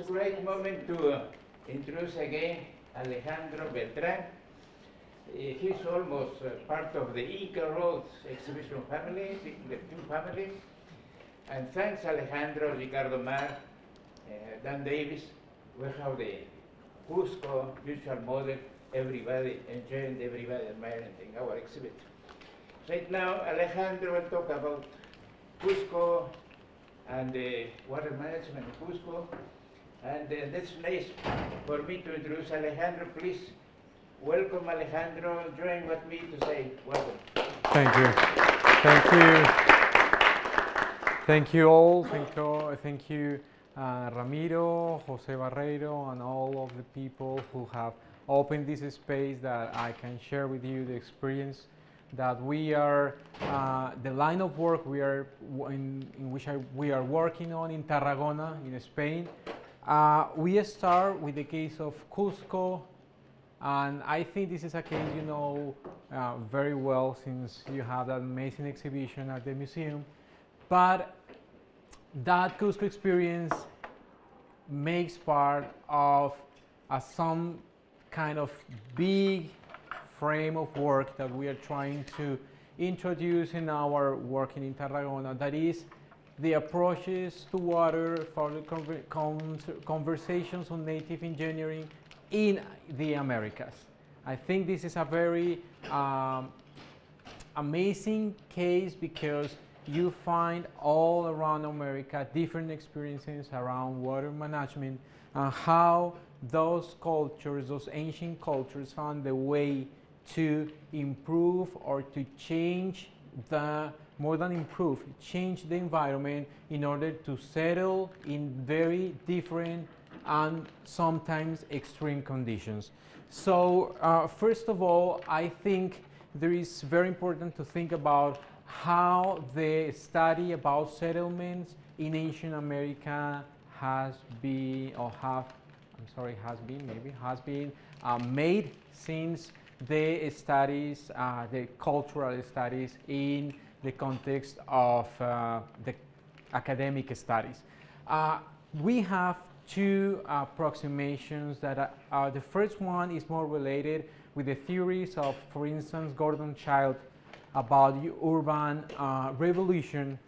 a great moment to uh, introduce again Alejandro Beltran. Uh, he's almost uh, part of the Inca Roads exhibition family, the, the two families. And thanks Alejandro, Ricardo Mar, uh, Dan Davis, we have the Cusco visual model, everybody enjoying, everybody admiring in our exhibit. Right now, Alejandro will talk about Cusco and the water management in Cusco. And uh, that's nice for me to introduce Alejandro. Please welcome Alejandro. Join with me to say welcome. Thank you. Thank you. Thank you all. Thank you, thank you uh, Ramiro, Jose Barreiro, and all of the people who have opened this space that I can share with you the experience that we are, uh, the line of work we are in, in which I, we are working on in Tarragona, in Spain. Uh, we start with the case of Cusco, and I think this is a case you know uh, very well since you have that amazing exhibition at the museum. But that Cusco experience makes part of some kind of big frame of work that we are trying to introduce in our working in Tarragona that is the approaches to water for the conver conversations on native engineering in the Americas. I think this is a very um, amazing case because you find all around America different experiences around water management and how those cultures, those ancient cultures found the way to improve or to change the, more than improve, change the environment in order to settle in very different and sometimes extreme conditions. So uh, first of all, I think there is very important to think about how the study about settlements in ancient America has been, or have, I'm sorry, has been, maybe, has been uh, made since the studies, uh, the cultural studies in the context of uh, the academic studies. Uh, we have two approximations that are, the first one is more related with the theories of, for instance, Gordon Childe about the urban uh, revolution.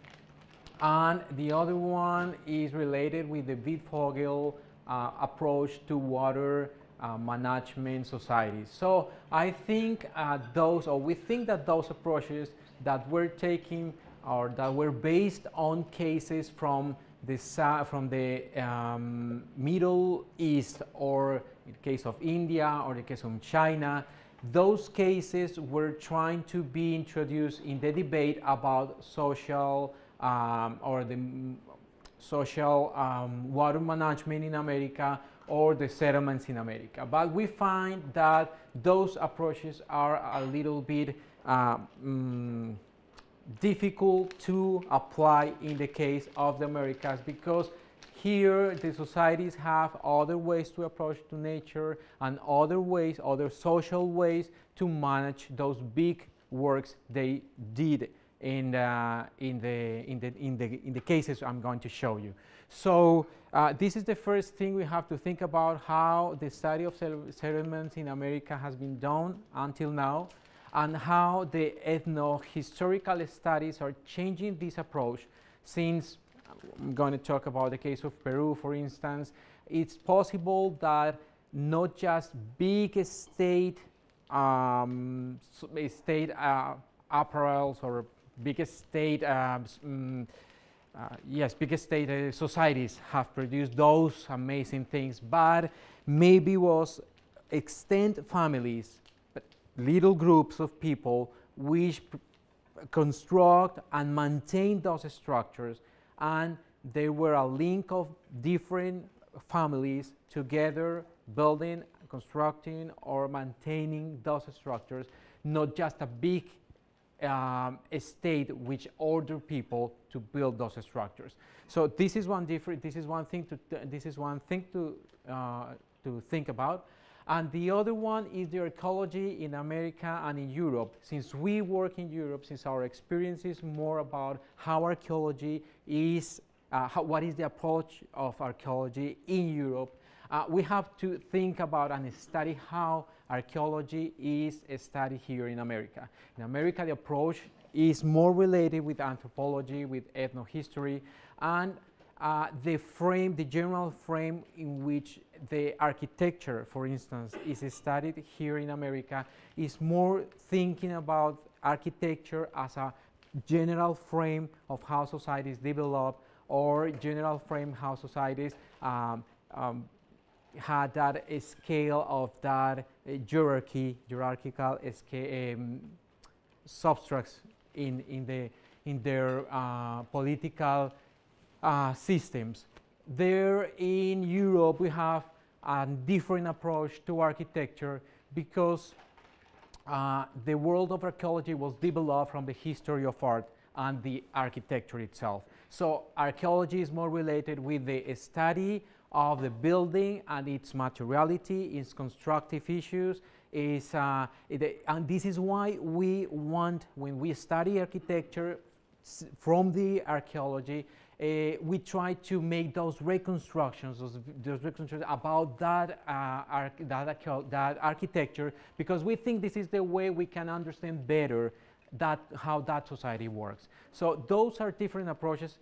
And the other one is related with the Wittfogel uh, approach to water uh, management societies. So I think uh, those, or we think that those approaches that we're taking or that were based on cases from the, from the um, Middle East or in the case of India or the case of China, those cases were trying to be introduced in the debate about social um, or the social um, water management in America or the settlements in America. But we find that those approaches are a little bit mm, difficult to apply in the case of the Americas because here, the societies have other ways to approach to nature and other ways, other social ways to manage those big works they did in, uh, in, the, in, the, in, the, in the cases I'm going to show you. So uh, this is the first thing we have to think about how the study of settlements in America has been done until now and how the ethno-historical studies are changing this approach since I'm going to talk about the case of Peru, for instance. It's possible that not just big state um, state uh, apparels or big state um, yes, big state uh, societies have produced those amazing things, but maybe was extend families, little groups of people which construct and maintain those structures. And they were a link of different families together building, constructing or maintaining those structures, not just a big um, state which order people to build those structures. So this is one different. This is one thing to. this is one thing to uh, to think about. And the other one is the archaeology in America and in Europe. Since we work in Europe, since our experience is more about how archaeology is uh, how, what is the approach of archaeology in Europe, uh, we have to think about and study how archaeology is studied here in America. In America, the approach is more related with anthropology, with ethnohistory, and uh, the frame, the general frame in which the architecture, for instance, is studied here in America is more thinking about architecture as a general frame of how societies develop or general frame how societies um, um, had that scale of that uh, hierarchy, hierarchical scale, um, substructs in, in, the, in their uh, political uh, systems. There in Europe, we have a different approach to architecture because uh, the world of archaeology was developed from the history of art and the architecture itself. So archaeology is more related with the study of the building and its materiality, its constructive issues, is, uh, it, and this is why we want, when we study architecture from the archaeology, uh, we try to make those reconstructions, those, those reconstructions about that, uh, that, that, architecture, because we think this is the way we can understand better that, how that society works. So those are different approaches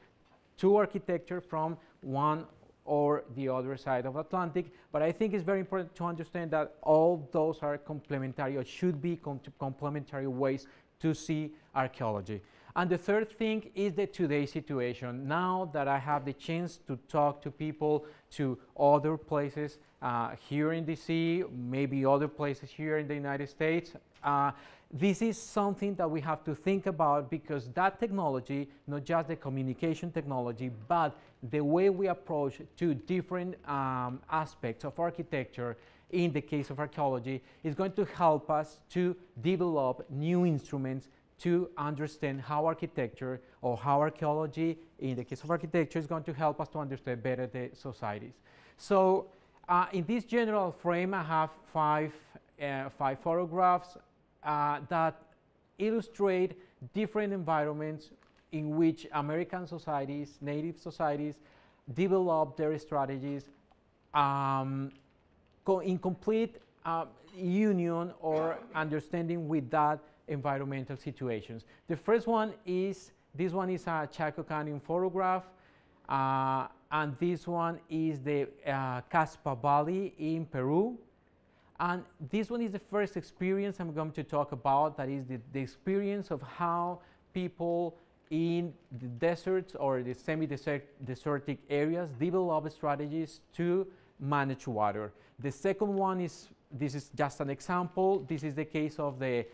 to architecture from one or the other side of Atlantic, but I think it's very important to understand that all those are complementary or should be com complementary ways to see archaeology. And the third thing is the today situation. Now that I have the chance to talk to people to other places uh, here in DC, maybe other places here in the United States, uh, this is something that we have to think about because that technology, not just the communication technology, but the way we approach to different um, aspects of architecture in the case of archaeology is going to help us to develop new instruments to understand how architecture or how archaeology, in the case of architecture, is going to help us to understand better the societies. So uh, in this general frame, I have five, uh, five photographs uh, that illustrate different environments in which American societies, native societies, develop their strategies um, in complete uh, union or understanding with that environmental situations. The first one is, this one is a Chaco Canyon photograph, uh, and this one is the uh, Caspa Valley in Peru. And this one is the first experience I'm going to talk about, that is the, the experience of how people in the deserts or the semi-desertic areas develop strategies to manage water. The second one is, this is just an example, this is the case of the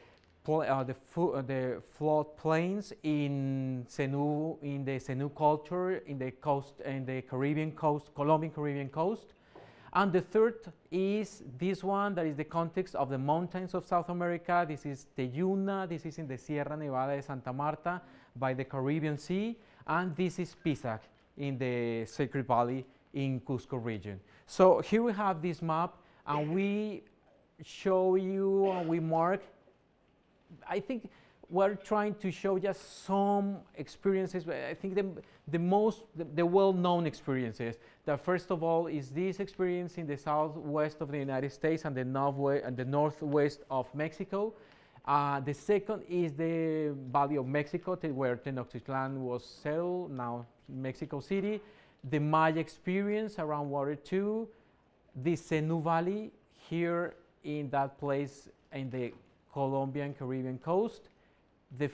uh, the, uh, the flood plains in Senu, in the Senu culture, in the coast, in the Caribbean coast, Colombian Caribbean coast. And the third is this one that is the context of the mountains of South America. This is the Yuna, this is in the Sierra Nevada de Santa Marta by the Caribbean Sea. And this is Pisac in the Sacred Valley in Cusco region. So here we have this map and we show you, we mark, I think we're trying to show just some experiences. I think the, the most, the, the well-known experiences. That first of all is this experience in the southwest of the United States and the northwest and the northwest of Mexico. Uh, the second is the Valley of Mexico, where Tenochtitlan was settled, now Mexico City. The Maya experience around water two. The Senu Valley here in that place in the Colombian Caribbean coast the,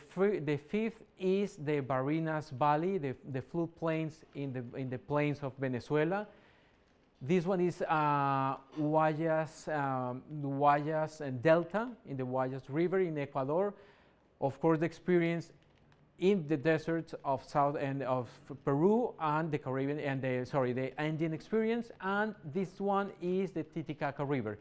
the fifth is the Barinas Valley, the, the floodplains in the, in the plains of Venezuela. This one is uh, Guayas, um, Guayas Delta in the Guayas River in Ecuador. Of course, the experience in the deserts of south and of Peru and the Caribbean and the sorry the Andean experience. And this one is the Titicaca River.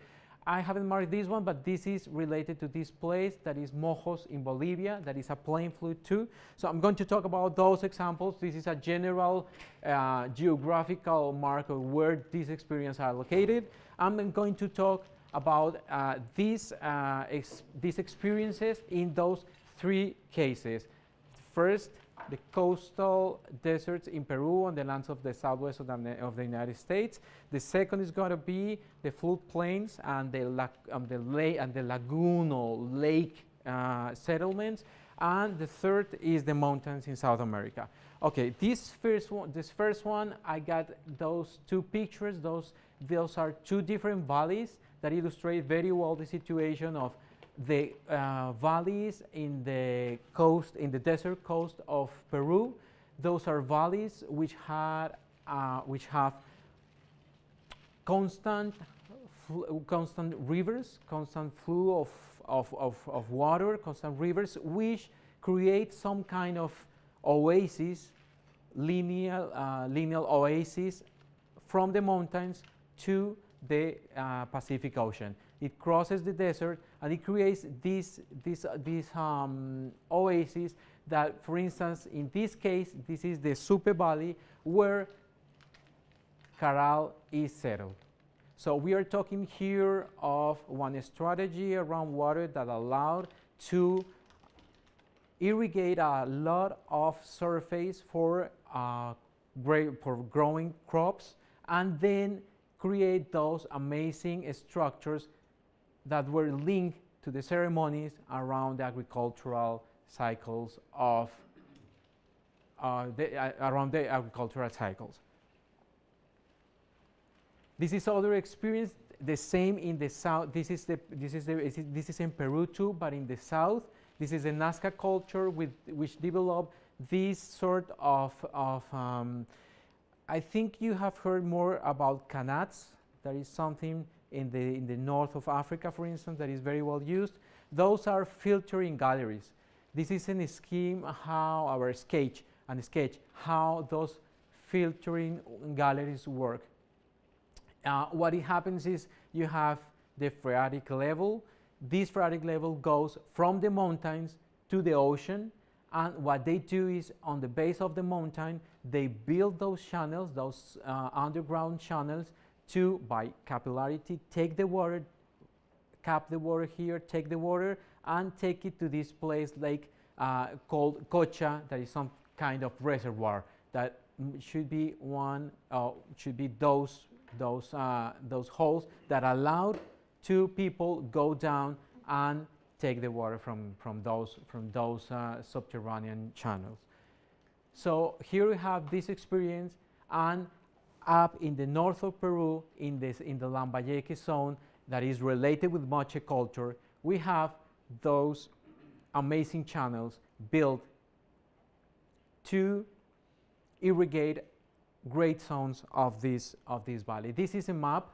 I haven't marked this one, but this is related to this place that is Mojos in Bolivia, that is a plain fluid too. So I'm going to talk about those examples. This is a general uh, geographical mark of where these experiences are located. I'm going to talk about uh, these, uh, ex these experiences in those three cases. First, the coastal deserts in Peru and the lands of the southwest of the, of the United States. The second is going to be the floodplains and the, la um, the lake and the lagoonal lake uh, settlements. And the third is the mountains in South America. Okay, this first one, this first one, I got those two pictures. Those, those are two different valleys that illustrate very well the situation of the uh, valleys in the coast, in the desert coast of Peru. Those are valleys which, had, uh, which have constant, constant rivers, constant flow of, of, of, of water, constant rivers, which create some kind of oasis, linear, uh, linear oasis from the mountains to the uh, Pacific Ocean. It crosses the desert and it creates this, this, uh, this um, oasis that, for instance, in this case, this is the Supe Valley where Caral is settled. So we are talking here of one strategy around water that allowed to irrigate a lot of surface for, uh, for growing crops and then create those amazing structures that were linked to the ceremonies around the agricultural cycles of uh, the, uh, around the agricultural cycles. This is other experience, the same in the south. This is the this is the this is in Peru too, but in the south, this is a Nazca culture with which developed this sort of of. Um, I think you have heard more about qanats. That is something in the, in the north of Africa, for instance, that is very well used. Those are filtering galleries. This is a scheme how our sketch and sketch how those filtering galleries work. Uh, what it happens is you have the phreatic level. This phreatic level goes from the mountains to the ocean. And what they do is on the base of the mountain, they build those channels, those uh, underground channels to, by capillarity, take the water, cap the water here, take the water, and take it to this place like uh, called Cocha, that is some kind of reservoir that should be one, uh, should be those, those, uh, those holes that allowed two people go down and take the water from, from those, from those uh, subterranean channels. So here we have this experience and up in the north of Peru, in, this, in the Lambayeque zone that is related with Moche culture, we have those amazing channels built to irrigate great zones of this, of this valley. This is a map.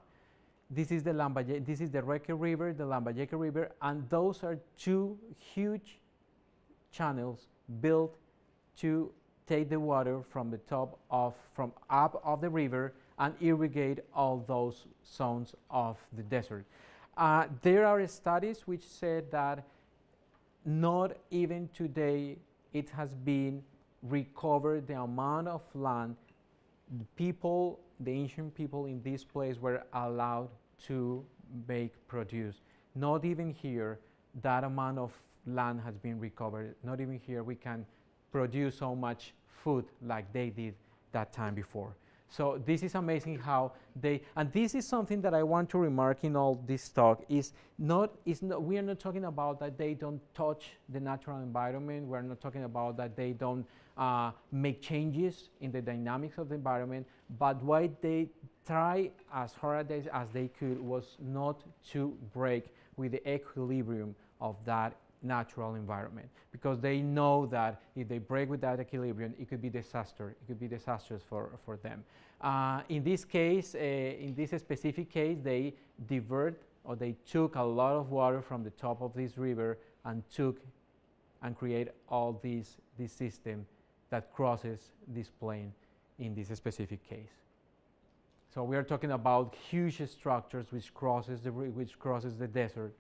This is the Lambayeque, this is the Reque River, the Lambayeque River, and those are two huge channels built to take the water from the top of, from up of the river and irrigate all those zones of the desert. Uh, there are studies which said that not even today it has been recovered the amount of land the people, the ancient people in this place were allowed to make produce. Not even here that amount of land has been recovered. Not even here we can produce so much food like they did that time before. So this is amazing how they, and this is something that I want to remark in all this talk is not, is not, we are not talking about that they don't touch the natural environment. We're not talking about that they don't uh, make changes in the dynamics of the environment, but what they try as hard as, as they could was not to break with the equilibrium of that natural environment because they know that if they break with that equilibrium, it could be disaster. It could be disastrous for, for them. Uh, in this case, uh, in this specific case, they divert or they took a lot of water from the top of this river and took and create all these this system that crosses this plain in this specific case. So we are talking about huge structures which crosses the which crosses the desert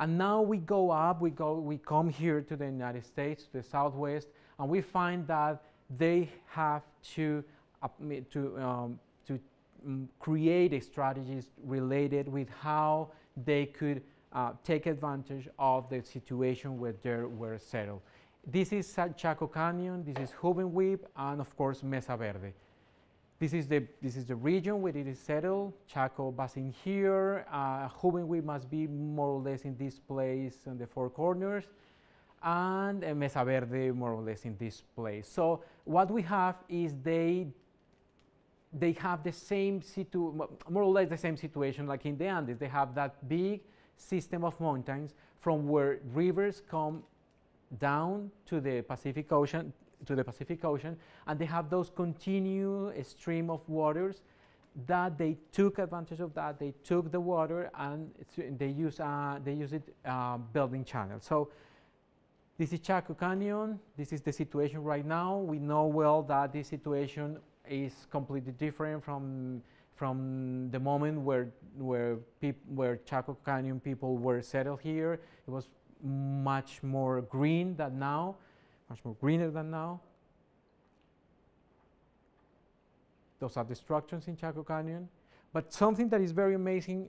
and now we go up, we, go, we come here to the United States, to the Southwest, and we find that they have to, uh, to, um, to um, create strategies related with how they could uh, take advantage of the situation where they were settled. this is Chaco Canyon, this is Hovenweep, and of course Mesa Verde. This is the, this is the region where it is settled. Chaco Basin here. Uh, Hovenweep must be more or less in this place in the four corners. And uh, Mesa Verde more or less in this place. So what we have is they they have the same situ more or less the same situation like in the Andes. They have that big system of mountains from where rivers come down to the Pacific Ocean, to the Pacific Ocean, and they have those continuous stream of waters that they took advantage of that. They took the water and they use uh, they use it uh, building channels. So this is Chaco Canyon. This is the situation right now. We know well that this situation is completely different from from the moment where where where Chaco Canyon people were settled here. It was much more green than now, much more greener than now. Those are the structures in Chaco Canyon. But something that is very amazing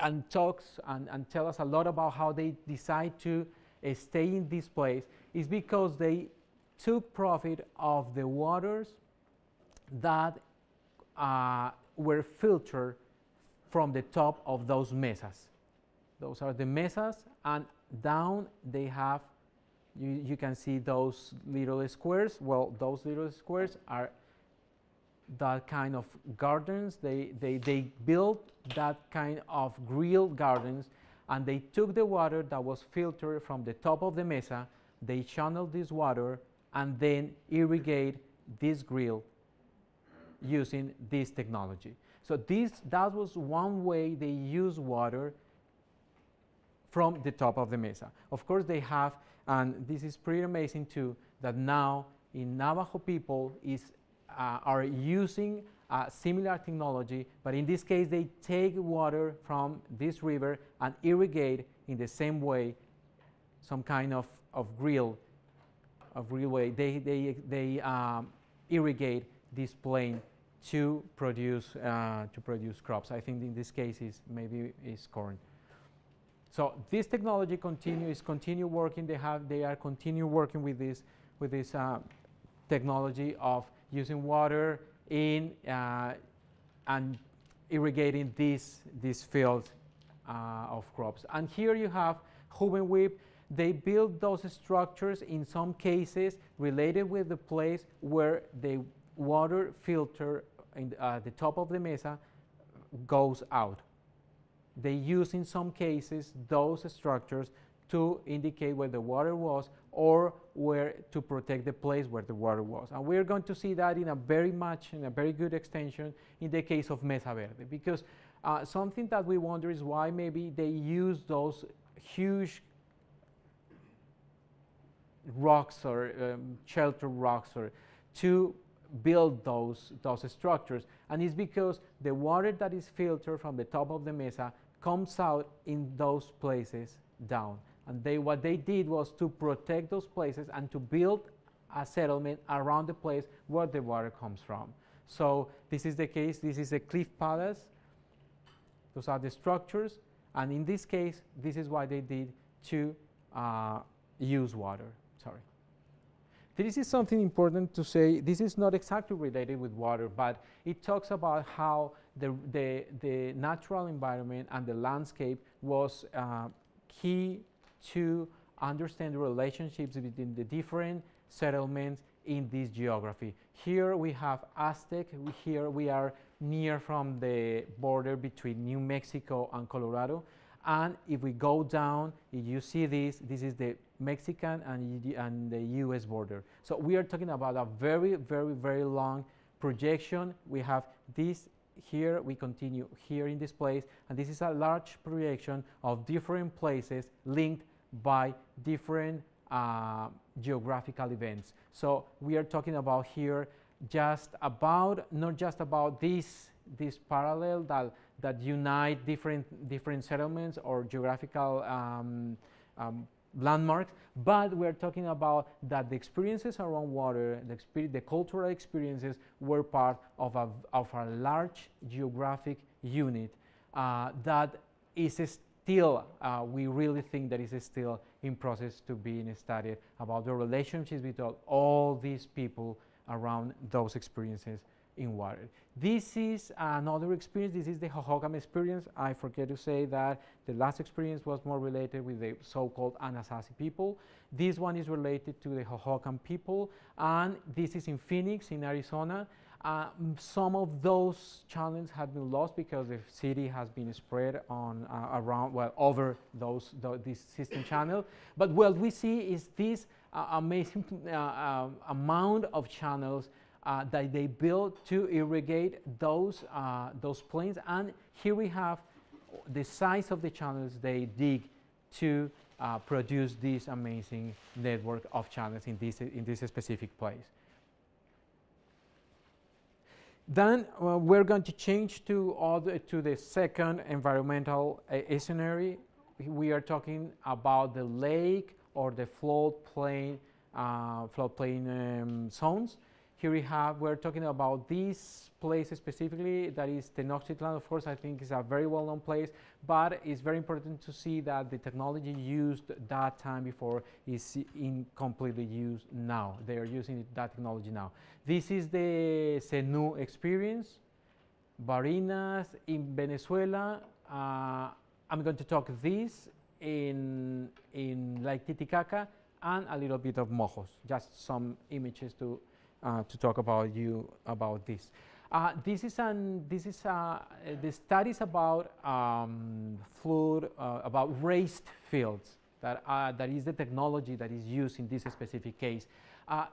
and talks and, and tell us a lot about how they decide to uh, stay in this place is because they took profit of the waters that uh, were filtered from the top of those mesas. Those are the mesas, and down they have, you, you can see those little squares. Well, those little squares are that kind of gardens. They, they, they built that kind of grilled gardens and they took the water that was filtered from the top of the mesa, they channeled this water and then irrigate this grill using this technology. So this, that was one way they use water from the top of the mesa. Of course, they have, and this is pretty amazing too, that now in Navajo people is, uh, are using uh, similar technology, but in this case, they take water from this river and irrigate in the same way some kind of, of grill, of grill way. They, they, they um, irrigate this plain to produce, uh, to produce crops. I think in this case is maybe is corn. So this technology continues continue working. They have they are continue working with this with this uh, technology of using water in uh, and irrigating these these fields uh, of crops. And here you have Hovenweep. They build those structures in some cases related with the place where the water filter in the, uh, the top of the mesa goes out they use in some cases those structures to indicate where the water was or where to protect the place where the water was. And we're going to see that in a very much, in a very good extension in the case of Mesa Verde, because uh, something that we wonder is why maybe they use those huge rocks or um, shelter rocks or to build those, those structures. And it's because the water that is filtered from the top of the mesa comes out in those places down. And they, what they did was to protect those places and to build a settlement around the place where the water comes from. So this is the case. This is a cliff palace. Those are the structures. And in this case, this is why they did to uh, use water. Sorry. This is something important to say. This is not exactly related with water, but it talks about how the, the, the natural environment and the landscape was uh, key to understand the relationships between the different settlements in this geography. Here we have Aztec, here we are near from the border between New Mexico and Colorado. And if we go down, you see this, this is the Mexican and, and the US border. So we are talking about a very, very, very long projection. We have this here we continue here in this place and this is a large projection of different places linked by different uh, geographical events. So we are talking about here just about not just about this this parallel that that unite different different settlements or geographical um, um, landmarks, but we're talking about that the experiences around water, the, the cultural experiences were part of a, of a large geographic unit uh, that is still, uh, we really think that is still in process to being studied about the relationships between all these people around those experiences in water. This is another experience. This is the Hohokam experience. I forget to say that the last experience was more related with the so-called Anasazi people. This one is related to the Hohokam people, and this is in Phoenix, in Arizona. Uh, some of those challenges have been lost because the city has been spread on uh, around well over those the, this system channel. But what we see is this uh, amazing uh, um, amount of channels uh, that they built to irrigate those, uh, those plains. And here we have the size of the channels they dig to uh, produce this amazing network of channels in this, in this specific place. Then uh, we're going to change to, other, to the second environmental uh, scenario. We are talking about the lake or the floodplain, uh, floodplain um, zones. Here we have, we're talking about this place specifically, that is Tenochtitlan. Of course, I think is a very well-known place, but it's very important to see that the technology used that time before is in completely used now. They are using that technology now. This is the Senu experience, Barinas in Venezuela. Uh, I'm going to talk this in, in Lake Titicaca and a little bit of Mojos, just some images to uh, to talk about you about this. Uh, this is an this is uh, the studies about um, flood uh, about raised fields that uh, that is the technology that is used in this specific case. Uh,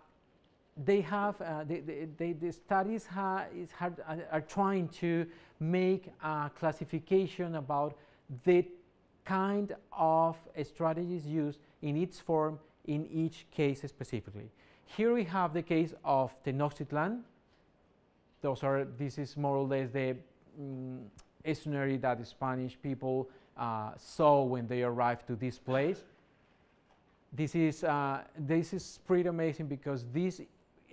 they have they, the studies ha hard, are trying to make a classification about the kind of strategies used in its form in each case specifically. Here we have the case of Tenochtitlan. Those are, this is more or less the um, scenario that the Spanish people uh, saw when they arrived to this place. This is, uh, this is pretty amazing because this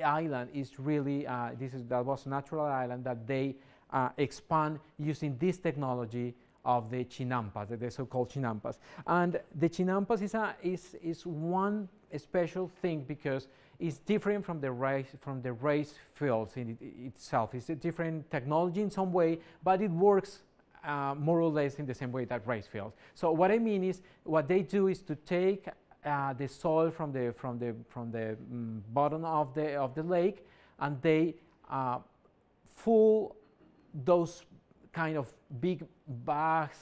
island is really, uh, this is, that was a natural island that they uh, expand using this technology of the chinampas, the, the so-called chinampas. And the chinampas is, a, is, is one special thing because is different from the rice from the race fields in it, itself. It's a different technology in some way, but it works uh, more or less in the same way that rice fields. So what I mean is, what they do is to take uh, the soil from the from the from the mm, bottom of the of the lake, and they uh, those kind of big bags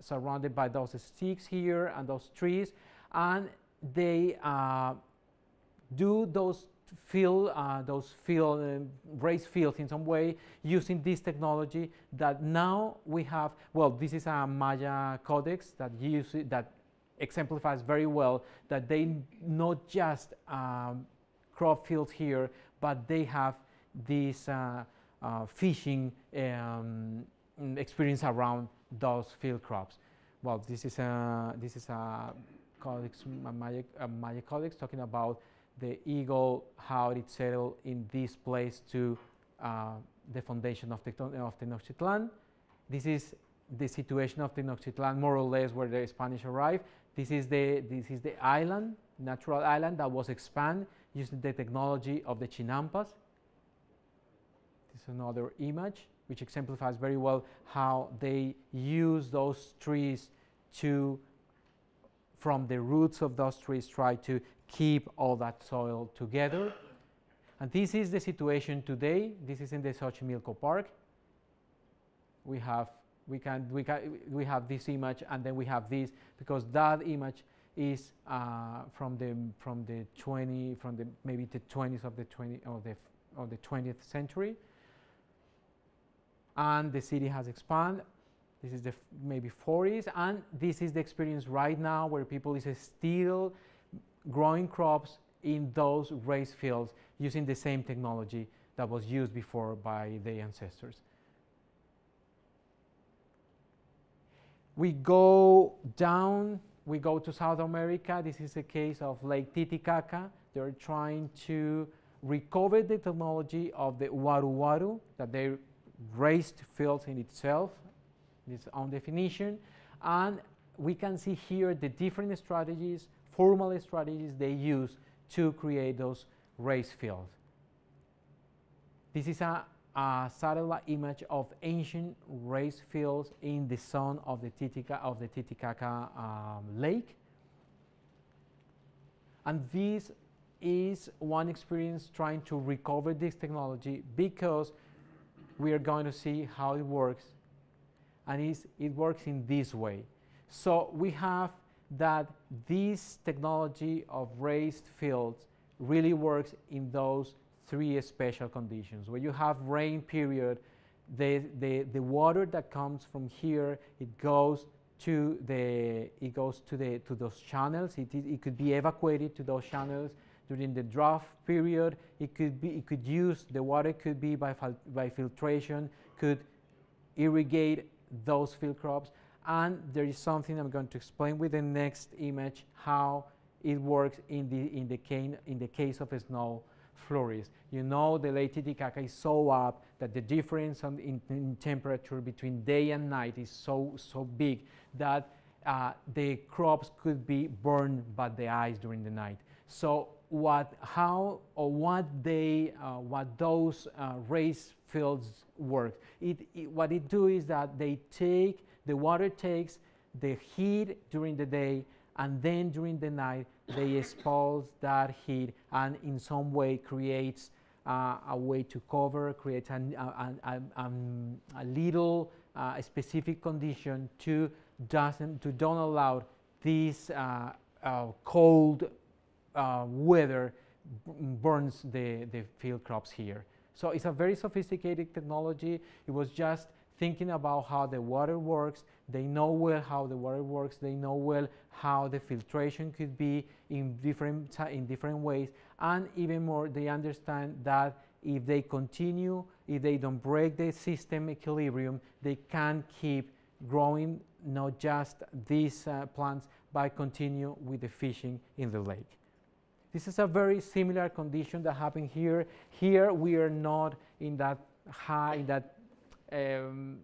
surrounded by those sticks here and those trees, and they uh, do those fill uh, those field uh, raised fields in some way using this technology that now we have well this is a maya codex that use that exemplifies very well that they not just um, crop fields here but they have this uh, uh fishing um, experience around those field crops. Well this is a this is a codex a a maya codex talking about the eagle, how it settled in this place to uh, the foundation of, the, of Tenochtitlan. This is the situation of Tenochtitlan, more or less where the Spanish arrived. This is the, this is the island, natural island that was expanded using the technology of the Chinampas. This is another image which exemplifies very well how they use those trees to, from the roots of those trees, try to keep all that soil together. And this is the situation today. This is in the Xochimilco Park. We have, we, can, we, can, we have this image and then we have this because that image is uh, from the from the 20 from the maybe the 20s of the 20 of the of the 20th century and the city has expanded this is the maybe 40s and this is the experience right now where people is still growing crops in those raised fields using the same technology that was used before by the ancestors. We go down, we go to South America. This is a case of Lake Titicaca. They're trying to recover the technology of the waru waru, that they raised fields in itself, its own definition. And we can see here the different strategies formal strategies they use to create those race fields. This is a, a, satellite image of ancient race fields in the zone of the Titicaca, of the Titicaca um, Lake. And this is one experience trying to recover this technology because we are going to see how it works and it works in this way. So we have that this technology of raised fields really works in those three special conditions. Where you have rain period, the, the, the water that comes from here, it goes to the it goes to the to those channels. It, it could be evacuated to those channels during the drought period. It could be it could use the water could be by by filtration, could irrigate those field crops. And there is something I'm going to explain with the next image how it works in the in the cane in the case of snow flurries. You know the Lake Titicaca is so up that the difference in, in, temperature between day and night is so so big that uh, the crops could be burned by the ice during the night. So what how or what they uh, what those uh, race fields work. It, it, what it do is that they take the water takes the heat during the day and then during the night they expose that heat and in some way creates uh, a way to cover, creates an, a, a, um, a, little uh, specific condition to doesn't to don't allow this uh, uh cold uh, weather burns the, the field crops here. So it's a very sophisticated technology. It was just thinking about how the water works. They know well how the water works. They know well how the filtration could be in different, in different ways. And even more, they understand that if they continue, if they don't break the system equilibrium, they can keep growing not just these uh, plants, but continue with the fishing in the lake. This is a very similar condition that happened here. Here we are not in that high, in that um,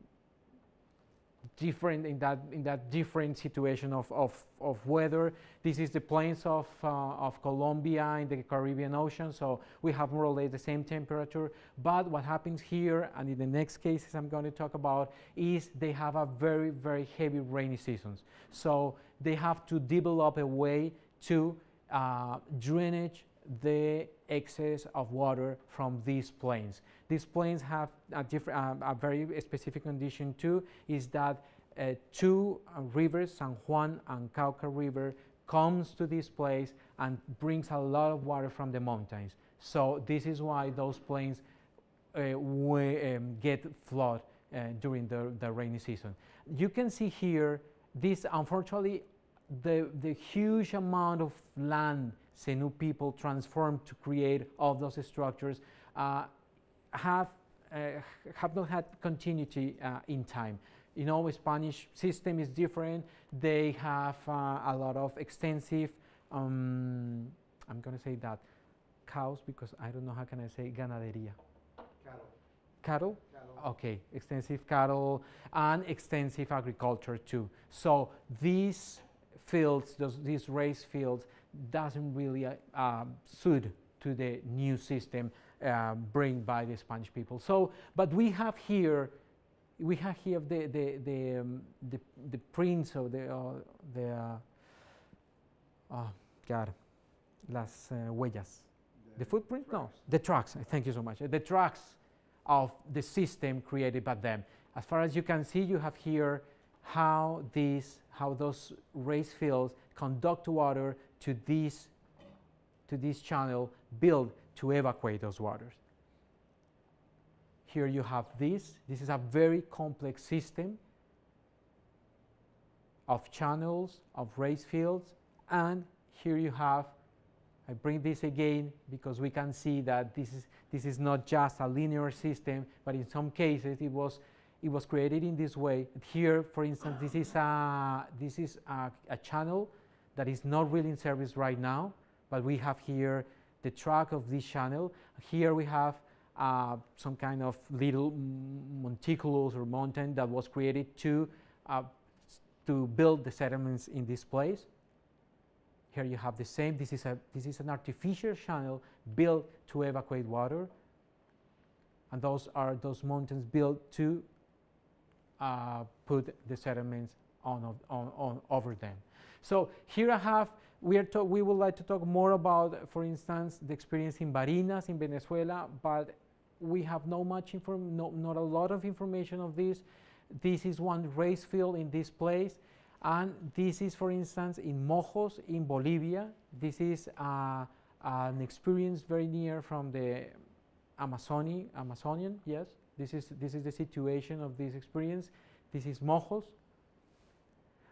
different in that in that different situation of, of, of weather. This is the plains of, uh, of Colombia in the Caribbean Ocean, so we have more or less the same temperature. But what happens here, and in the next cases I'm going to talk about, is they have a very, very heavy rainy seasons. So they have to develop a way to uh, drainage the excess of water from these plains. These plains have a, different, uh, a very specific condition too, is that uh, two uh, rivers, San Juan and Cauca River, comes to this place and brings a lot of water from the mountains. So this is why those plains uh, we, um, get flood uh, during the, the rainy season. You can see here, this unfortunately, the, the huge amount of land Senu people transformed to create all those structures uh, have, uh, have not had continuity uh, in time. You know, Spanish system is different. They have uh, a lot of extensive, um, I'm going to say that, cows because I don't know how can I say ganaderia. Cattle. Cattle? Cattle. Okay, extensive cattle and extensive agriculture too. So these fields, those, these race fields, doesn't really uh, um, suit to the new system uh, bring by the Spanish people. So, but we have here, we have here the the the um, the, the, prints of the uh, the uh, oh God, las uh, huellas, the, the footprint? Tracks. No, the tracks. Thank you so much. The tracks of the system created by them. As far as you can see, you have here how these how those race fields conduct water to this, to this channel built to evacuate those waters. Here you have this. This is a very complex system of channels, of race fields, and here you have, I bring this again because we can see that this is, this is not just a linear system, but in some cases it was, it was created in this way. Here, for instance, this is a, this is a, a channel that is not really in service right now, but we have here the track of this channel. Here we have uh, some kind of little monticulus or mountain that was created to, uh, to build the settlements in this place. Here you have the same. This is, a, this is an artificial channel built to evacuate water. And those are those mountains built to uh, put the sediments on, on, on, over them. So here I have, we, are we would like to talk more about, for instance, the experience in Barinas in Venezuela, but we have no much inform no, not a lot of information of this. This is one race field in this place. And this is, for instance, in Mojos in Bolivia. This is uh, an experience very near from the Amazoni, Amazonian, yes. This is, this is the situation of this experience. This is Mojos.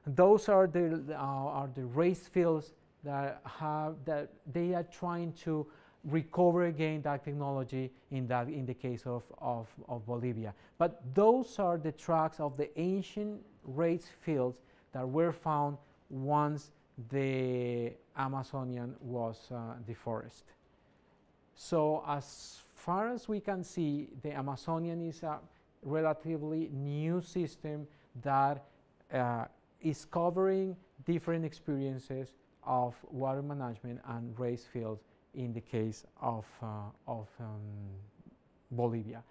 And those are the, uh, are the race fields that, have, that they are trying to recover again that technology in, that, in the case of, of, of Bolivia. But those are the tracks of the ancient race fields that were found once the Amazonian was uh, deforested. So as far as we can see, the Amazonian is a relatively new system that uh, is covering different experiences of water management and race fields in the case of, uh, of um, Bolivia.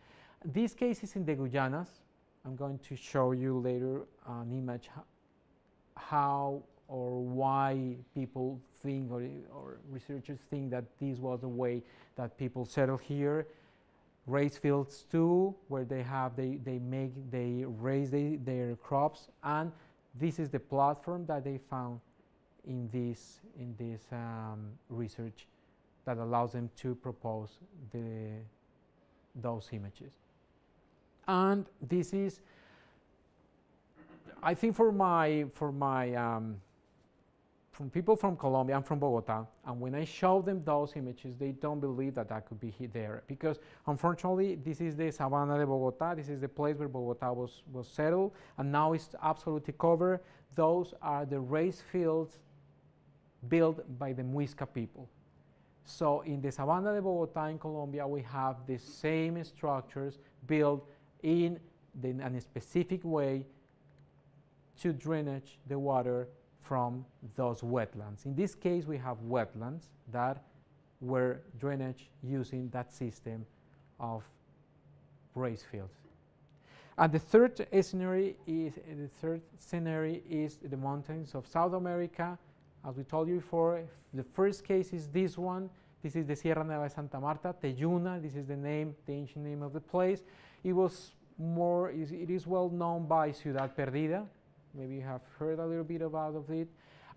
This case is in the Guyanas. I'm going to show you later an image how or why people think or, or, researchers think that this was the way that people settled here. Race fields too, where they have they, they make they raise they, their crops, and this is the platform that they found in this in this um, research that allows them to propose the those images. And this is I think for my for my um, from people from Colombia and from Bogota, and when I show them those images, they don't believe that that could be there because unfortunately, this is the Sabana de Bogota. This is the place where Bogota was was settled, and now it's absolutely covered. Those are the race fields built by the Muisca people. So in the Sabana de Bogota in Colombia, we have the same structures built in, the, in a specific way to drainage the water from those wetlands. In this case, we have wetlands that were drained using that system of race fields. And the third scenario is eh, the third scenario is the mountains of South America. As we told you before, the first case is this one. This is the Sierra Nevada de Santa Marta, Teyuna. This is the name, the ancient name of the place. It was more, it is well known by Ciudad Perdida, Maybe you have heard a little bit about of it.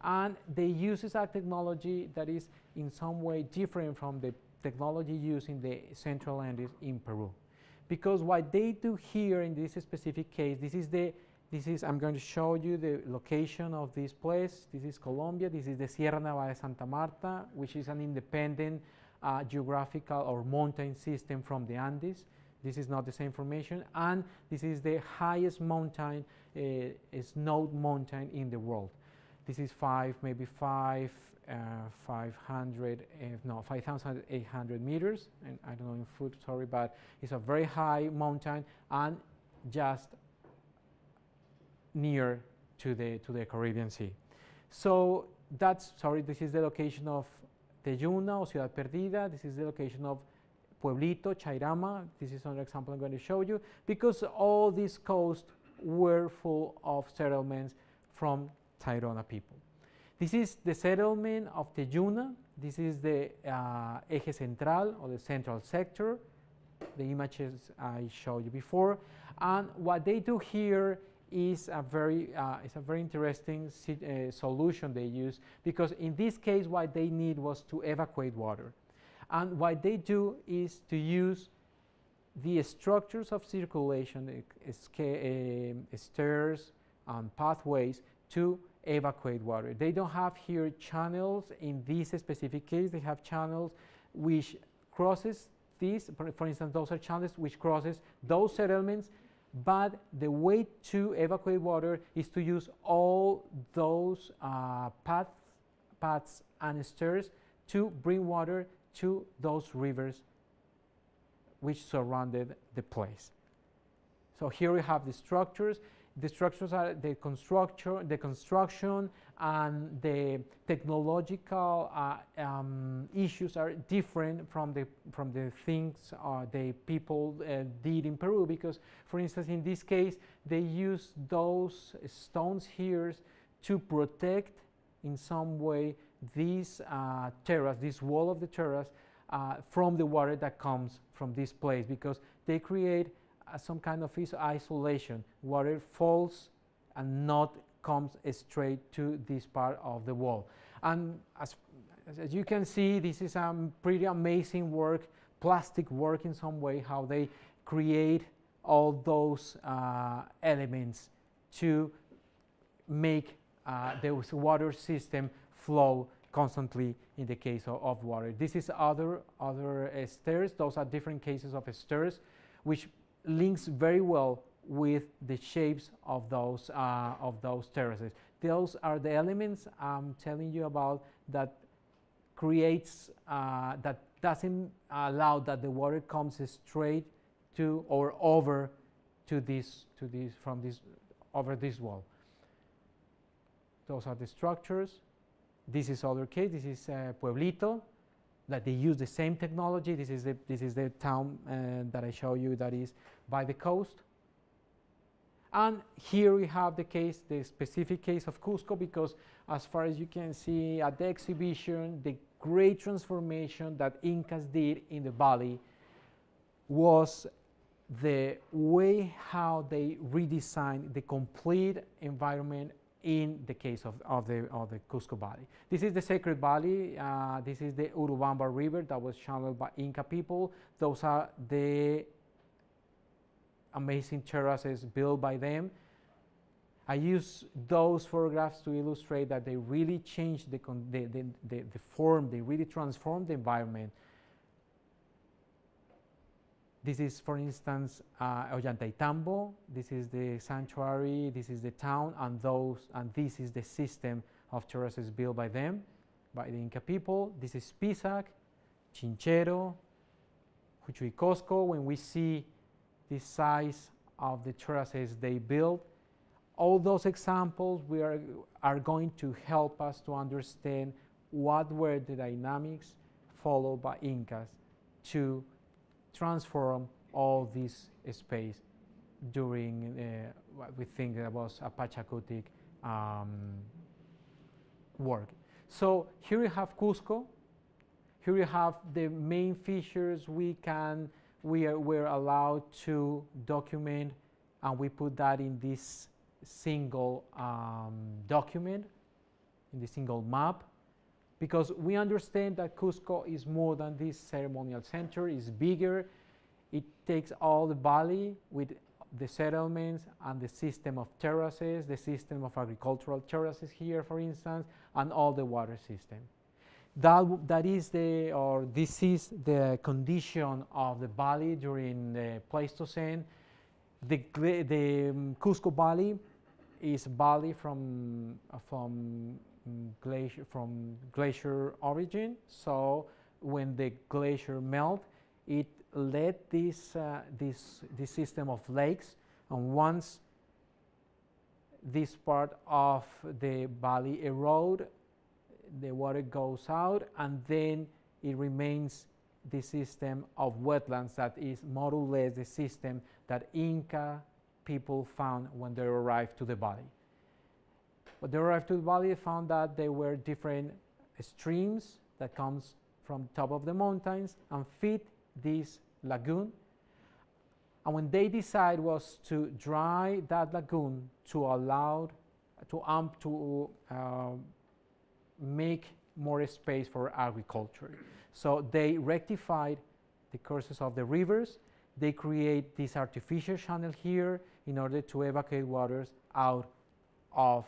And they use a technology that is in some way different from the technology used in the Central Andes in Peru. Because what they do here in this specific case, this is the this is, I'm going to show you the location of this place. This is Colombia. This is the Sierra Nevada de Santa Marta, which is an independent uh, geographical or mountain system from the Andes. This is not the same formation. And this is the highest mountain uh, snow mountain in the world. This is five, maybe five, uh, 500, uh, no, 5,800 meters. And I don't know in foot, sorry, but it's a very high mountain and just near to the, to the Caribbean Sea. So that's, sorry, this is the location of Teyuna or Ciudad Perdida. This is the location of Pueblito, Chairama. This is another example I'm going to show you because all these coasts were full of settlements from Tairona people. This is the settlement of Teyuna. This is the uh, Eje Central or the central sector, the images I showed you before. And what they do here is a very, uh, is a very interesting uh, solution they use because in this case what they need was to evacuate water. And what they do is to use the structures of circulation, uh, stairs and pathways to evacuate water. They don't have here channels in this specific case. They have channels which crosses these, for instance, those are channels which crosses those settlements, but the way to evacuate water is to use all those uh, paths, paths and stairs to bring water to those rivers which surrounded the place. So here we have the structures. the structures are the construction, the construction and the technological uh, um, issues are different from the from the things uh, the people uh, did in Peru. Because, for instance, in this case, they used those stones here to protect, in some way, this uh, terrace, this wall of the terrace, uh, from the water that comes from this place. Because they create uh, some kind of isolation. Water falls and not comes straight to this part of the wall. And as, as you can see, this is a pretty amazing work, plastic work in some way, how they create all those uh, elements to make uh, the water system flow constantly in the case of, of water. This is other, other uh, stairs. Those are different cases of stairs, which links very well with the shapes of those, uh, of those terraces. Those are the elements I'm telling you about that creates, uh, that doesn't allow that the water comes straight to or over to this, to this, from this, over this wall. Those are the structures. This is other case, this is uh, Pueblito, that they use the same technology. This is the, this is the town uh, that I show you that is by the coast. And here we have the case, the specific case of Cusco, because as far as you can see at the exhibition, the great transformation that Incas did in the valley was the way how they redesigned the complete environment in the case of, of, the, of the Cusco Valley. This is the Sacred Valley. Uh, this is the Urubamba River that was channeled by Inca people. Those are the amazing terraces built by them. I use those photographs to illustrate that they really changed the, the, the, the, the form, they really transformed the environment this is, for instance, uh, Ollantaytambo. This is the sanctuary. This is the town, and those, and this is the system of terraces built by them, by the Inca people. This is Pisac, Chinchero, Huchuy Qosqo. When we see the size of the terraces they built, all those examples we are, are going to help us to understand what were the dynamics followed by Incas to transform all this space during uh, what we think was a Pachacutic um, work. So here you have Cusco. Here you have the main features we can, we are, we're allowed to document and we put that in this single um, document, in the single map because we understand that Cusco is more than this ceremonial center, it's bigger. It takes all the valley with the settlements and the system of terraces, the system of agricultural terraces here, for instance, and all the water system. That, that is the, or this is the condition of the valley during the Pleistocene. The, the um, Cusco Valley is valley from, from glacier from glacier origin. So when the glacier melt, it led this, uh, this, this system of lakes. And once this part of the valley erode, the water goes out and then it remains the system of wetlands that is more or less the system that Inca people found when they arrived to the valley. But they arrived to the valley, found that there were different streams that comes from top of the mountains and feed this lagoon. And when they decide was to dry that lagoon to allow to amp to uh, make more space for agriculture. So they rectified the courses of the rivers. They create this artificial channel here in order to evacuate waters out of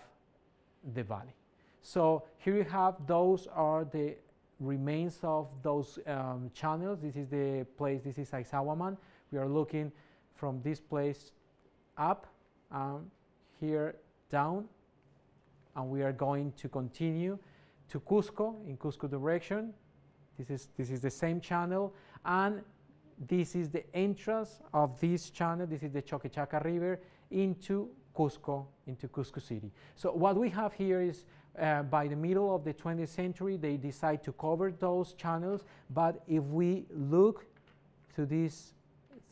the valley. So here you have those are the remains of those um, channels. This is the place, this is Sacsayhuaman. We are looking from this place up, um, here down, and we are going to continue to Cusco, in Cusco direction. This is, this is the same channel, and this is the entrance of this channel. This is the Choquechaca River into Cusco, into Cusco City. So what we have here is uh, by the middle of the 20th century, they decide to cover those channels. But if we look to this,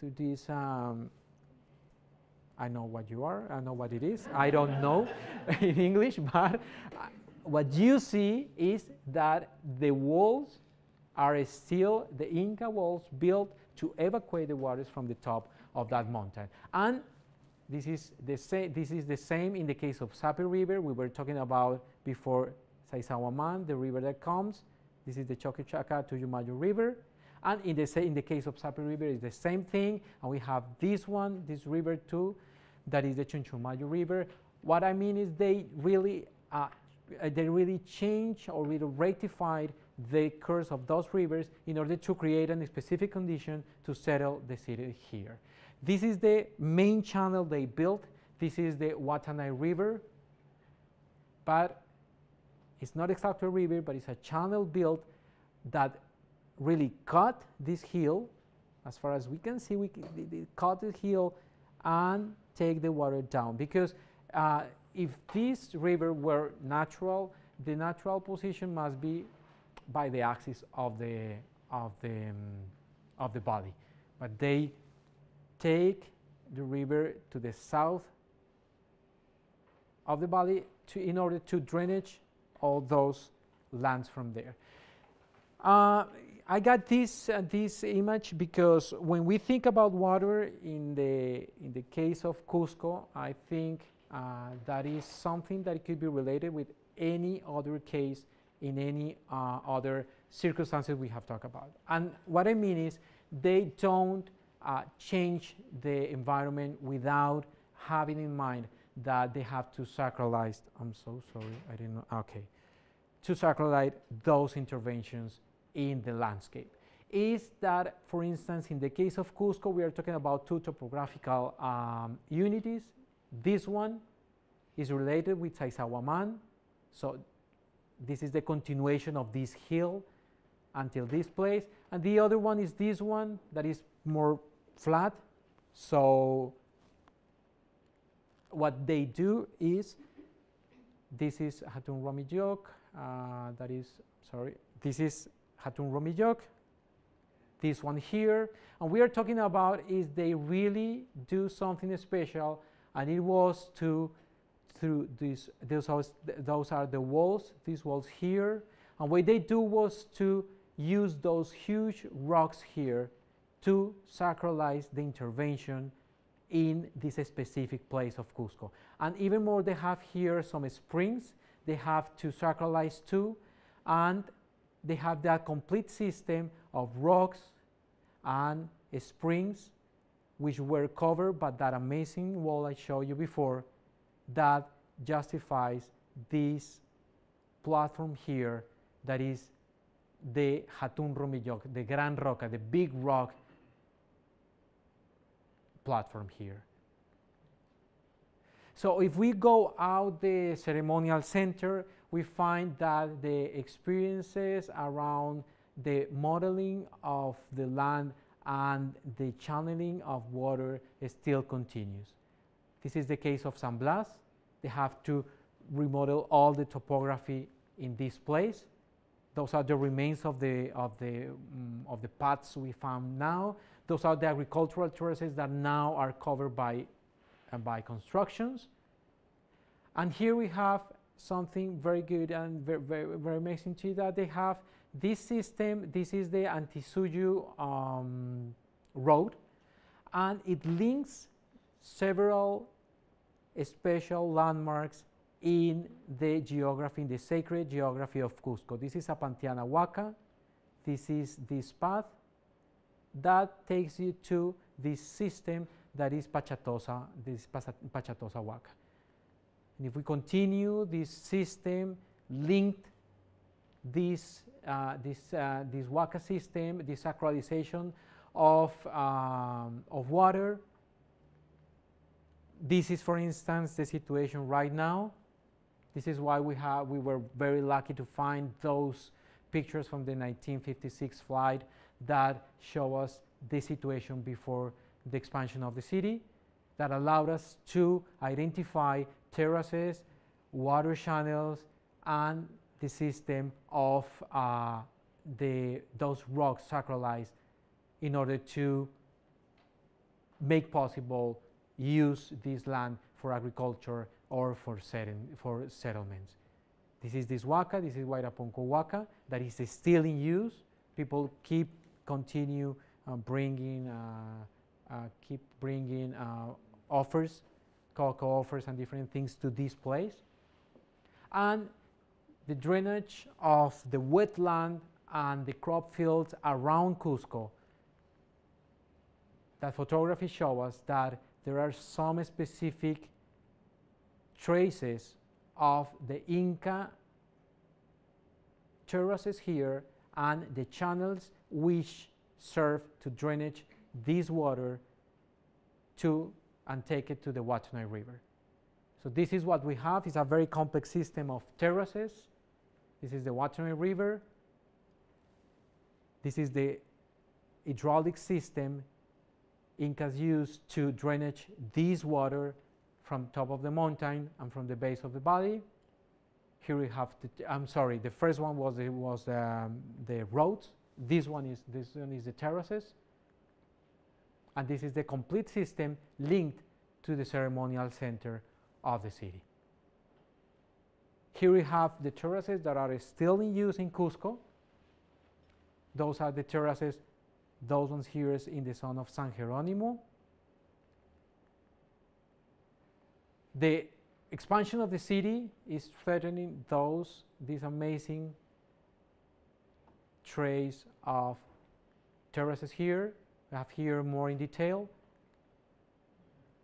to this, um, I know what you are. I know what it is. I don't know in English, but uh, what you see is that the walls are still the Inca walls built to evacuate the waters from the top of that mountain. And this is the same. This is the same in the case of Saphy River. We were talking about before Sacsayhuaman, the river that comes. This is the Choquechaca Tullumayo River. And in the, in the case of Saphy River, it's the same thing. And we have this one, this river too, that is the Chunchulmayo River. What I mean is they really, uh, they really changed or really rectified the course of those rivers in order to create a specific condition to settle the city here. This is the main channel they built. This is the Watanay River, but it's not exactly a river, but it's a channel built that really cut this hill. As far as we can see, we cut the hill and take the water down. Because uh, if this river were natural, the natural position must be by the axis of the of the um, of the body. But they take the river to the south of the valley to, in order to drainage all those lands from there. Uh, I got this uh, this image because when we think about water in the in the case of Cusco, I think uh, that is something that could be related with any other case in any uh, other circumstances we have talked about. And what I mean is they don't uh, change the environment without having in mind that they have to sacralize. I'm so sorry, I didn't know. Okay. To sacralize those interventions in the landscape. Is that, for instance, in the case of Cusco, we are talking about two topographical um, unities. This one is related with Sacsayhuaman. So this is the continuation of this hill until this place. And the other one is this one that is more flat. So what they do is, this is Hatun Rumiyoc, uh, that is, sorry, this is Hatun Rumiyoc, this one here. And we are talking about is they really do something special and it was to through these those those are the walls these walls here and what they do was to use those huge rocks here to sacralize the intervention in this specific place of Cusco. And even more, they have here some springs they have to sacralize too, and they have that complete system of rocks and springs which were covered by that amazing wall I showed you before that justifies this platform here that is the Hatun Rumiyoc, the Gran Roca, the big rock platform here. So if we go out the ceremonial center, we find that the experiences around the modeling of the land and the channeling of water still continues. This is the case of San Blas. They have to remodel all the topography in this place. Those are the remains of the, of the, um, of the paths we found now. Those are the agricultural terraces that now are covered by, uh, by constructions. And here we have something very good and very, very, very amazing too that they have this system. This is the Antisuyu um, road, and it links several special landmarks in the geography, in the sacred geography of Cusco. This is a Panteana Huaca. This is this path that takes you to this system that is Pachatosa, this Pachatosa Huaca. And if we continue this system linked this, uh, this, uh, this Huaca system, this sacralization of, um, of water, this is, for instance, the situation right now. This is why we, have, we were very lucky to find those pictures from the 1956 flight that show us the situation before the expansion of the city that allowed us to identify terraces, water channels, and the system of uh, the, those rocks sacralized in order to make possible use this land for agriculture or for, for settlements. This is this waka, this is Wayraponko waka that is still in use. People keep continue uh, bringing uh, uh, keep bringing uh, offers, coca offers and different things to this place. And the drainage of the wetland and the crop fields around Cusco. That photography show us that there are some specific traces of the Inca terraces here and the channels which serve to drainage this water to and take it to the Watanáy River. So this is what we have. It's a very complex system of terraces. This is the Watanáy River. This is the hydraulic system Incas used to drainage this water from top of the mountain and from the base of the valley. Here we have the, I'm sorry, the first one was the, was um, the roads. This one is this one is the terraces. And this is the complete system linked to the ceremonial center of the city. Here we have the terraces that are still in use in Cusco. Those are the terraces, those ones here is in the zone of San Jeronimo. The expansion of the city is threatening those, these amazing trays of terraces here. We have here more in detail.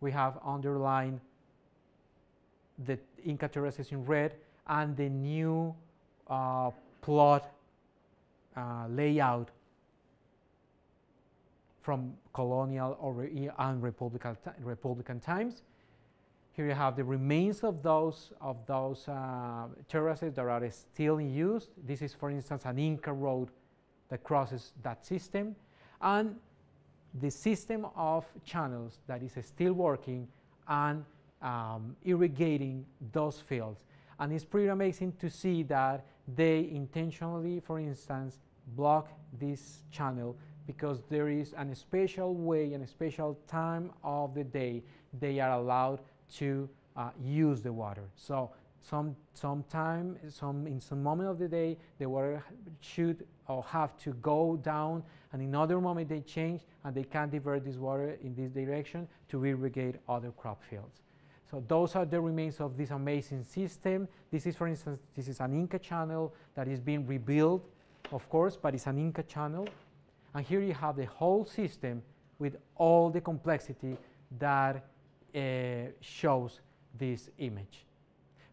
We have underlined the Inca terraces in red and the new uh, plot uh, layout from colonial or and Republican, Republican times. Here you have the remains of those of those uh, terraces that are still in use. This is, for instance, an Inca road that crosses that system, and the system of channels that is still working and um, irrigating those fields. And it's pretty amazing to see that they intentionally, for instance, block this channel because there is a special way and a special time of the day they are allowed to uh, use the water. So some some time, some in some moment of the day the water should or have to go down and in other moment they change and they can divert this water in this direction to irrigate other crop fields. So those are the remains of this amazing system. This is, for instance, this is an Inca channel that is being rebuilt, of course, but it's an Inca channel. And here you have the whole system with all the complexity that uh, shows this image.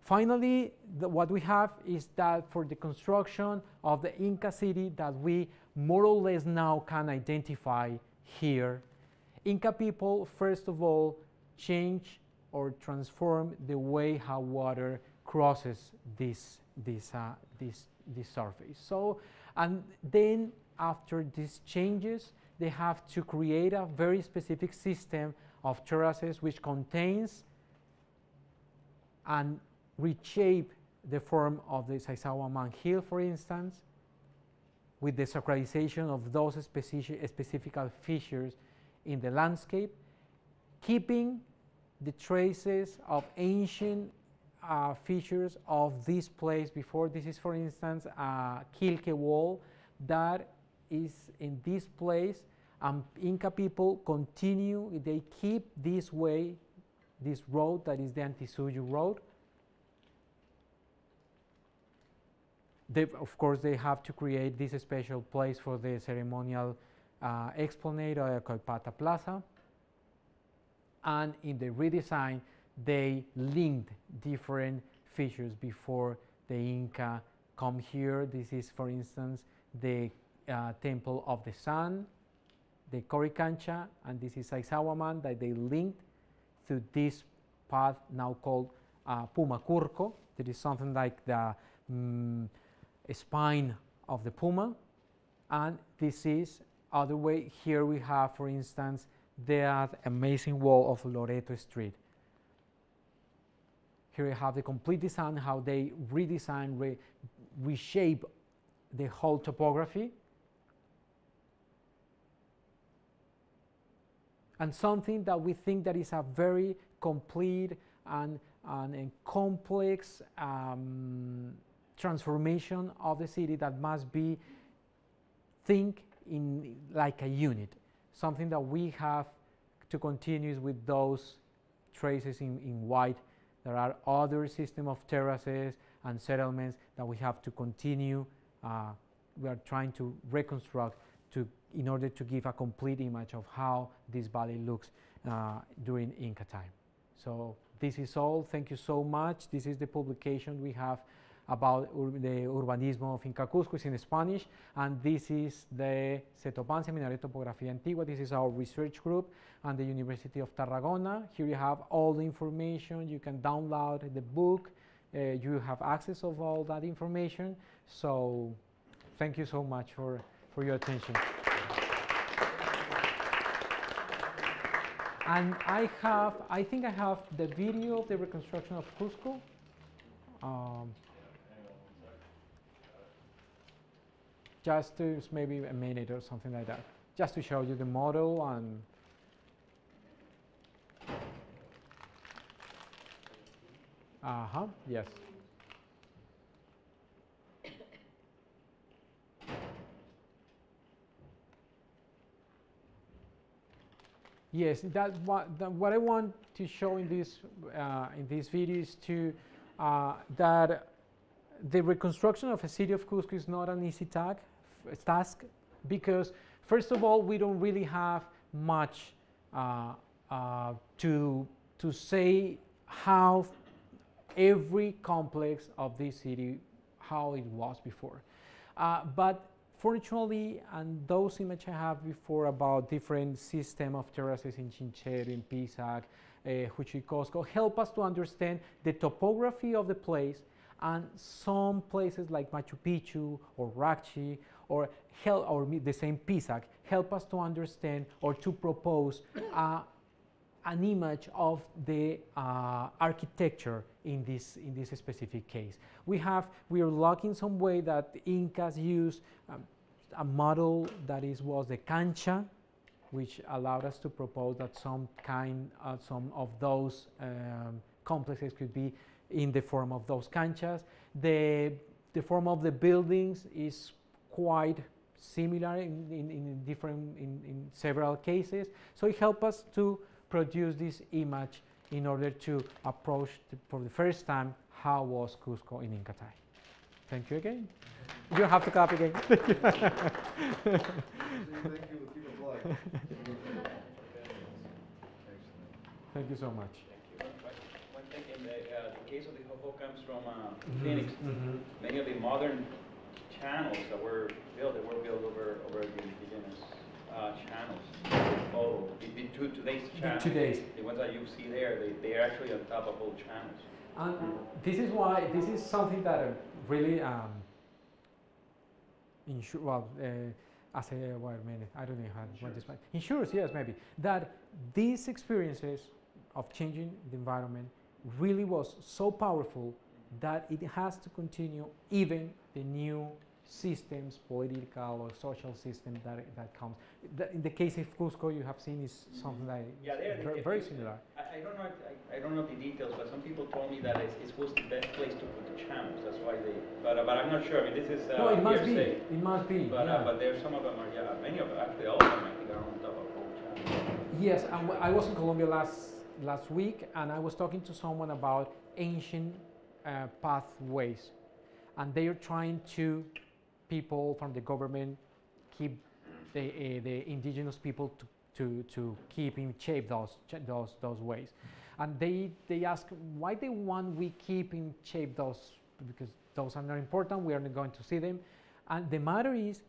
Finally, the, what we have is that for the construction of the Inca city that we more or less now can identify here, Inca people, first of all, change or transform the way how water crosses this, this, uh, this, this surface. So, and then after these changes, they have to create a very specific system of terraces which contains and reshape the form of the Sacsayhuaman Hill, for instance, with the sacralization of those specific, specific features in the landscape, keeping the traces of ancient uh, features of this place before. This is, for instance, a Killke wall that is in this place. And Inca people continue, they keep this way, this road that is the Antisuyu road. They, of course, they have to create this special place for the ceremonial uh, explanade or Coipata Plaza and in the redesign they linked different features before the Inca come here. This is, for instance, the uh, Temple of the Sun, the Coricancha, and this is Sacsayhuaman that they linked to this path now called uh, Pumacurco. That is something like the um, spine of the puma, and this is other way, here we have, for instance, that amazing wall of Loreto Street. Here we have the complete design, how they redesign, re reshape the whole topography. And something that we think that is a very complete and, and, and complex um, transformation of the city that must be think in like a unit. Something that we have to continue with those traces in, in white. There are other system of terraces and settlements that we have to continue. Uh, we are trying to reconstruct to, in order to give a complete image of how this valley looks uh, during Inca time. So this is all. Thank you so much. This is the publication we have about ur the urbanismo of Inca Cusco It's in Spanish, and this is the Setopan Seminario de Topografía Antigua. This is our research group and the University of Tarragona. Here you have all the information. You can download the book. Uh, you have access of all that information. So thank you so much for, for your attention. And I have, I think I have the video of the reconstruction of Cusco. Um, just to maybe a minute or something like that, just to show you the model and uh-huh, yes. Yes, that's what, that what I want to show in this, uh, in this video is to, uh, that the reconstruction of a city of Cusco is not an easy task, task because first of all, we don't really have much uh, uh, to, to say how every complex of this city, how it was before. Uh, but fortunately, and those images I have before about different system of terraces in Chinchero, in Pisac, uh, Huchuy Qosqo, help us to understand the topography of the place and some places like Machu Picchu or Raqchi or, or the same Pisac help us to understand or to propose uh, an image of the uh, architecture in this, in this specific case. We have, we are lucky in some way that Incas used um, a model that is, was the cancha, which allowed us to propose that some kind, uh, some of those um, complexes could be in the form of those canchas. The, the form of the buildings is quite similar in, in, in different, in, in several cases. So it helped us to produce this image in order to approach for the first time how was Cusco in Inca time. Thank you again. You don't have to clap again. Thank you. Thank you so much. Thank you. One thing, in the, uh, the case of the Hohokams from uh, Phoenix, many of the modern channels that were built, that were built over, over the indigenous uh, channels. Oh, the, the two, today's channels. Today's. The ones that you see there, they, they're actually on top of old channels. And this is why this is something that uh, really um, insure well uh, as a a minute I don't know how what this might ensures yes maybe. That these experiences of changing the environment really was so powerful that it has to continue even the new systems, political or social system that, that comes. The, in the case of Cusco, you have seen is something like Yeah, they're, ver- they- very similar. I, I don't know, I, I don't know the details, but some people told me that it's, it was the best place to put the channels, that's why they, but, uh, but I'm not sure, I mean, this is, uh, no, it must be. hearsay. It must be. But, yeah. uh, but there's some of them are, yeah, many of them, actually all of them, I think, are on top of channels. Yes, I was in Colombia last last week, and I was talking to someone about ancient uh, pathways, and they are trying to people from the government keep the uh, the indigenous people to, to, to keep in shape those those those ways, and they they ask why they want we keep in shape those because those are not important. We are not going to see them, and the matter is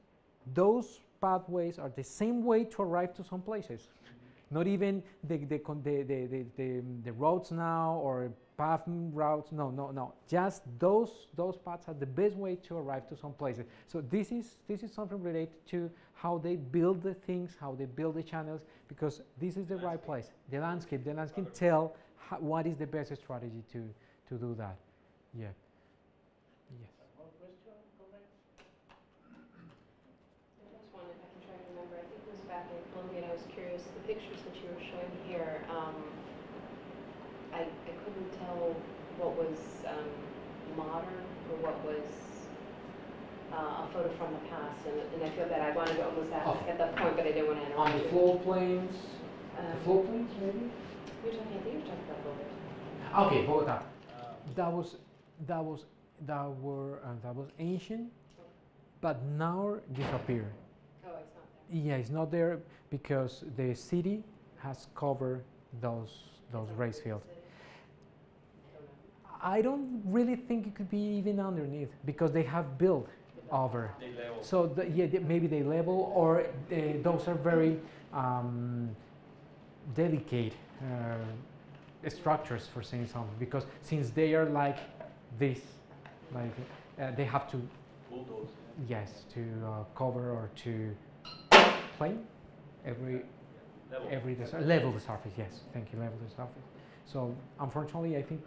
those pathways are the same way to arrive to some places. Not even the the the the, the, the, the roads now or path routes. No, no, no. Just those those paths are the best way to arrive to some places. So this is this is something related to how they build the things, how they build the channels, because this is the right place. The landscape, the landscape tell ho- what is the best strategy to to do that. Yeah. Yes. More question, comments? Back in Colombia, and I was curious, the pictures that you were showing here, um, I, I couldn't tell what was, um, modern or what was, uh, a photo from the past, and, and I feel that I wanted to almost ask Oh. at that point, but I didn't want to interrupt On the you. planes. Um, floodplains maybe. You're talking, I think you're talking about Boulder. Okay, Bogota. Uh, That was that was that were uh, that was ancient, but now disappeared. Oh, it's not there. Yeah, it's not there because the city has covered those those race fields. I don't really think it could be even underneath because they have built over. So the, yeah, they- maybe they level or they, those are very um, delicate uh, structures for saying something because since they are like this, like uh, they have to Bulldoze. yes to uh, cover or to plane every Level. every the level the surface. Yes, thank you, level the surface. So unfortunately, I think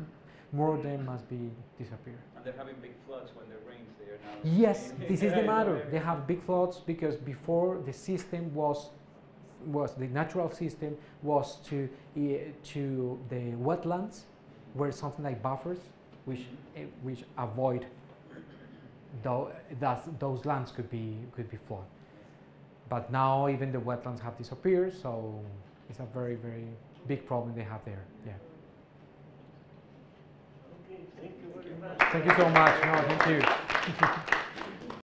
more of them must be disappear. And they're having big floods when there rains there now. Yes, this is the matter. They have big floods because before the system was was the natural system was to eh, to the wetlands were something like buffers which eh, which avoid tho- that those lands could be could be flooded. But now even the wetlands have disappeared, so it's a very very big problem they have there. Yeah. Okay, thank you very much. Thank you so much. No, thank you.